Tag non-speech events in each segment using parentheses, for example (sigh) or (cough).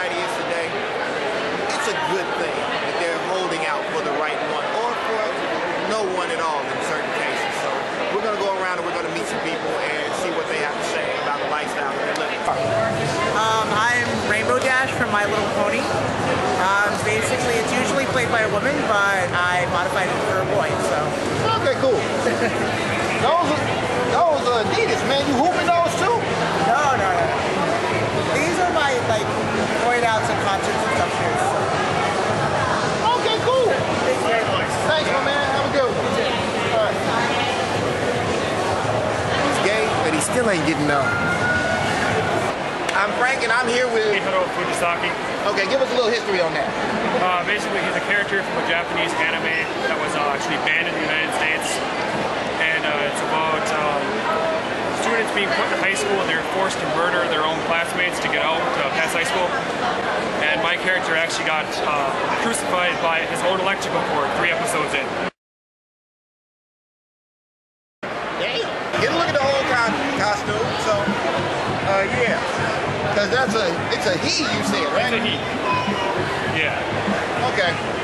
society is today, it's a good thing that they're holding out for the right one or for no one at all in certain cases. So we're going to go around and we're going to meet some people and see what they have to say about the lifestyle that they're living. Um, I'm Rainbow Dash from My Little Pony. Um, basically, it's usually played by a woman, but I modified it for a boy, so. Okay, cool. (laughs) those, those Adidas, man. You hooping he still ain't getting no. I'm Frank, and I'm here with. Hiro Fujisaki. Okay, give us a little history on that. Uh, basically, he's a character from a Japanese anime that was uh, actually banned in the United States. And uh, it's about um, students being put in high school and they're forced to murder their own classmates to get out to pass high school. And my character actually got uh, crucified by his own electrical cord three episodes in. Uh, yeah. Because that's a, it's a he, you said, right? It's a he. Yeah. Okay.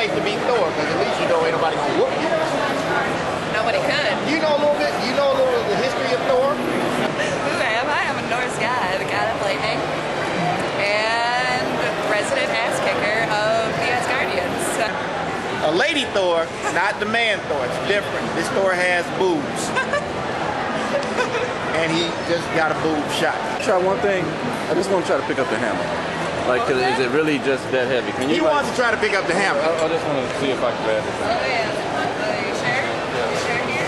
Safe to be Thor because at least you know ain't nobody gonna whoop you. Nobody could. You know a little bit. You know a little of the history of Thor. Who am I? I'm a Norse god, the god of lightning, and resident ass kicker of the Asgardians. A lady Thor, not the man Thor. It's different. This Thor has boobs, (laughs) and he just got a boob shot. Try one thing. I just want to try to pick up the hammer. Like, 'cause is it really just that heavy? Can you? He like, wants to try to pick up the hammer. I, I just want to see if I can grab it. Oh yeah. Are you sure? You sure here?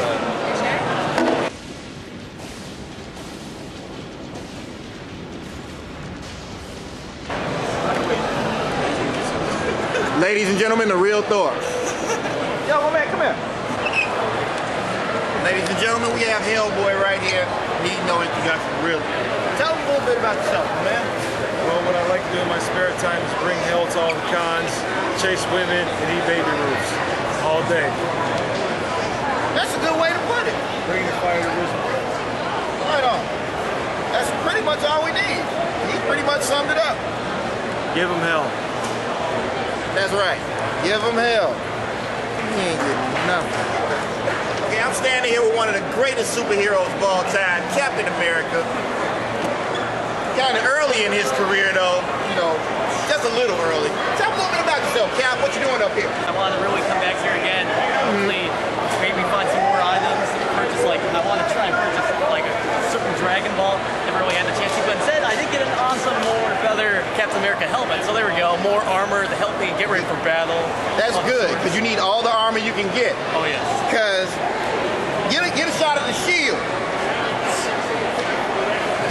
You? Ladies and gentlemen, the real Thor. Yo, my man, come here. Ladies and gentlemen, we have Hellboy right here. Need no introduction, really. Tell him a little bit about yourself, my man. Well, what I like to do in my spare time is bring hell to all the cons, chase women, and eat baby roofs all day. That's a good way to put it. Bring the fire to Wisdom. Right on. That's pretty much all we need. He pretty much summed it up. Give them hell. That's right. Give him hell. He ain't getting nothing. Okay, I'm standing here with one of the greatest superheroes of all time, Captain America. Kind of early in his career, though. You know, just a little early. Tell me a little bit about yourself, Cap. What you doing up here? I want to really come back here again. Hopefully, maybe find some more items. Purchase like I want to try and purchase like a certain Dragon Ball. Never really had the chance to, but instead I did get an awesome more feather Captain America helmet. So there we go, more armor to help me get ready for battle. That's good, because you need all the armor you can get. Oh yes. Because get a, get a shot of the shield.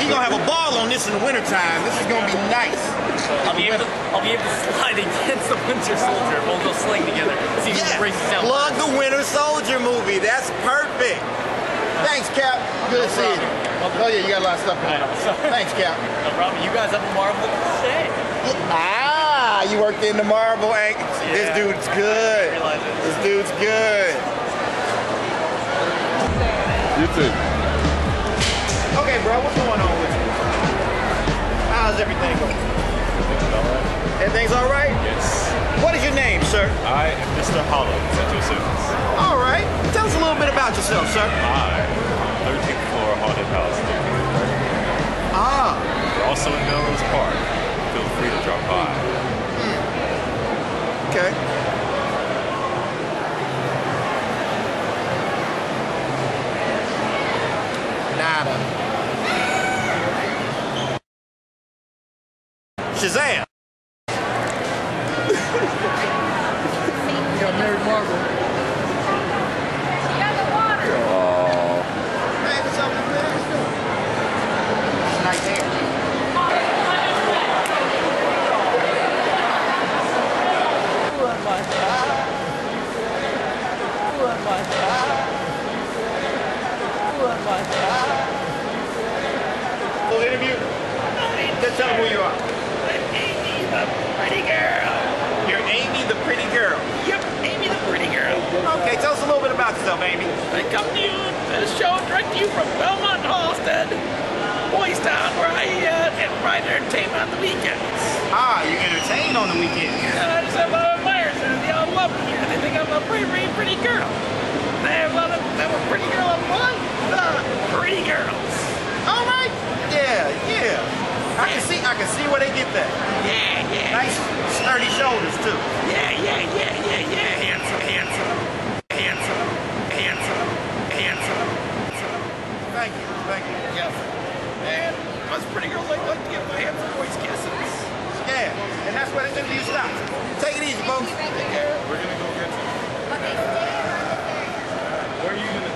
He's gonna have a ball on this in the wintertime. This is gonna be nice. I'll be able to I'll be able to slide against the Winter Soldier. We'll go sling together. See who Yeah, races out. plug the Winter Soldier movie. That's perfect. Thanks, Cap. Good to see you. Oh yeah, you got a lot of stuff going on. (laughs) Thanks, Cap. No problem. You guys have a Marvel shit. Ah, you worked in the Marvel ain't This dude's good. Realize it. This dude's good. You too. Okay, bro, what's going on with you? How's everything going? Everything's all right? everything's Yes. What is your name, sir? I am Mr. Hollow, at your service. All right. Tell us a little bit about yourself, sir. I, 13th floor haunted house. Ah, We're also in Melrose Park. Feel free to drop by. okay. Got married Marvel. Oh, Hey, what's up, man? Nice hair. Full interview. Just tell them who you are. The pretty girl. You're Amy, the pretty girl. Yep, Amy, the pretty girl. Okay, tell us a little bit about yourself, Amy. I come to you to show direct you from Belmont Halstead, Boys Town, where I uh, provide entertainment on the weekends. Ah, you entertain on the weekends. And I just have a lot of admirers and they all love me and they think I'm a pretty, pretty, pretty girl. They have a lot of, I'm a pretty girl on one, the pretty girls. All right. I can see, I can see where they get that. Yeah, yeah, Nice, sturdy shoulders too. yeah, yeah, yeah, yeah, yeah. Handsome, handsome, handsome, handsome, handsome. Thank you, thank you. Yes. And us pretty girls like, like to give my handsome boys kisses. Yeah, and that's where this interview stops. Take it easy, folks. We're gonna go get some. Where are you.